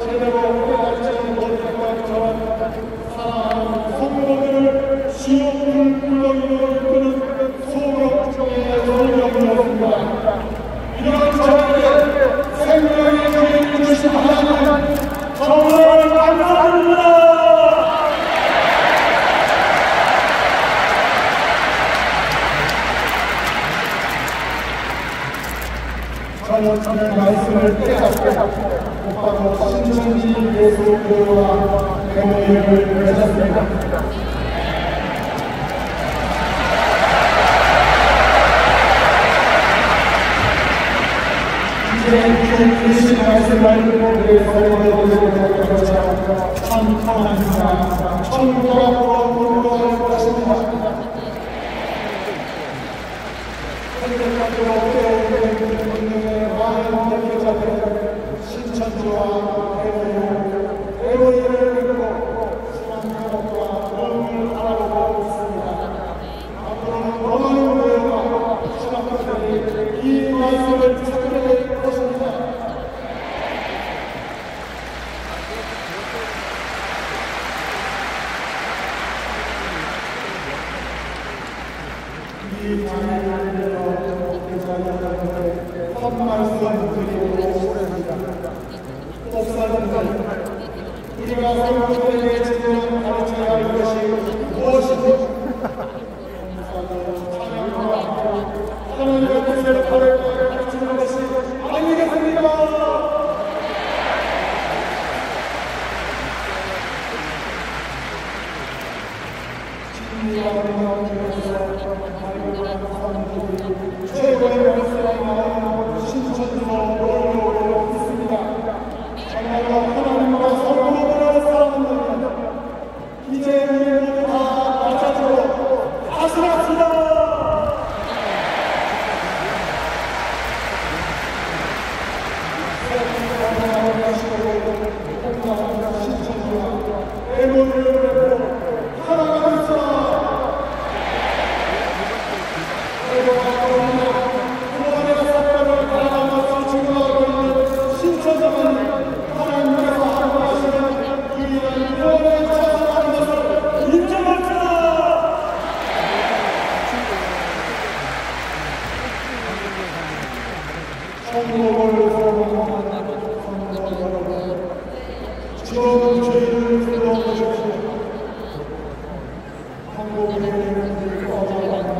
제대로 우리가 지금 머리 갖고 저는 사랑하는 행정학교 대행의 왕의 대표자들 신천지와 Thank you. 주어진 죄를 풀어주시고 한국의 죄를 꺼져가는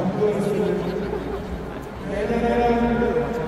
Thank you.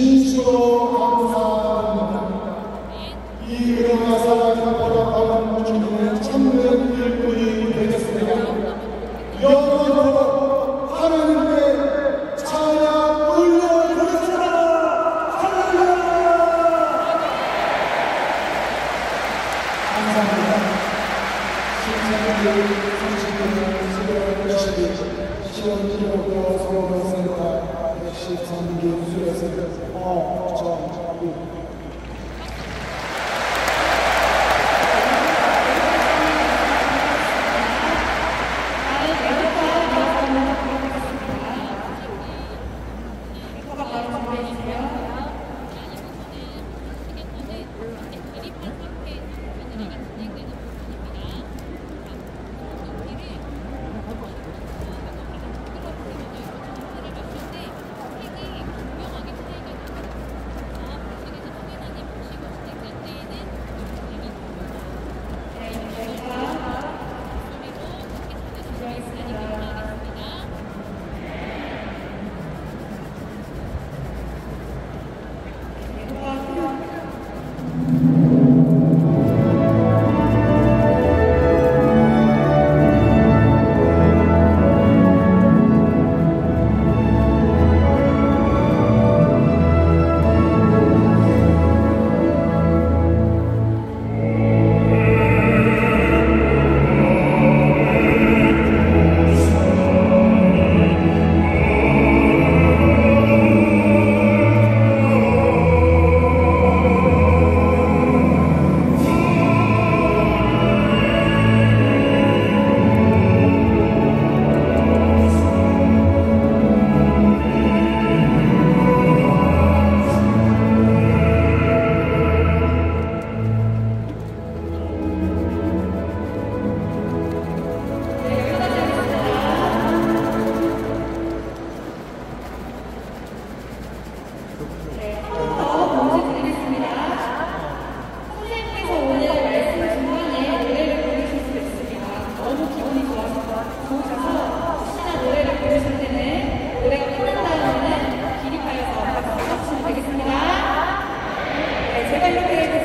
애 Amen.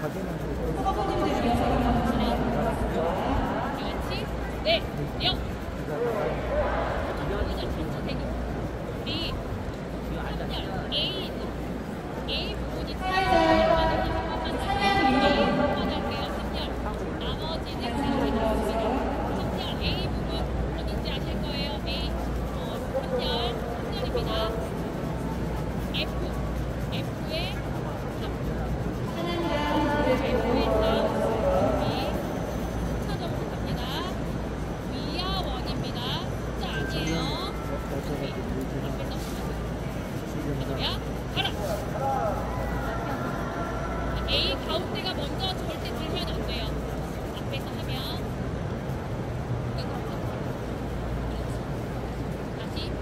風の状態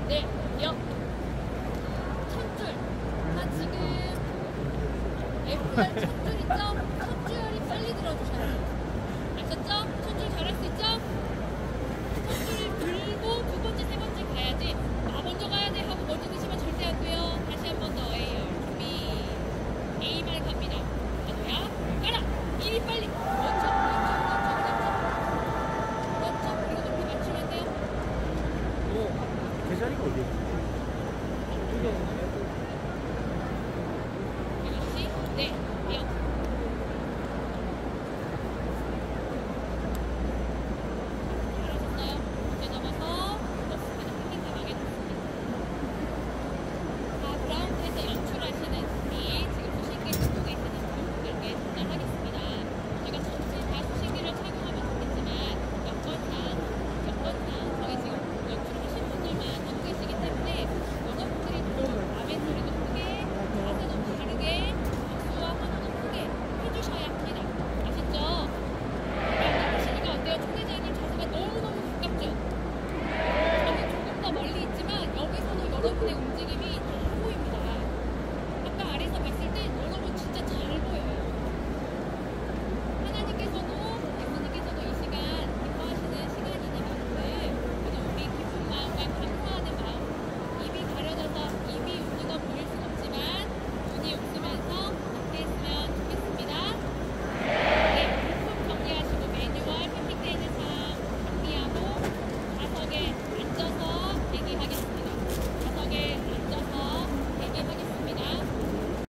네, 역. 천줄. 나 지금. 애플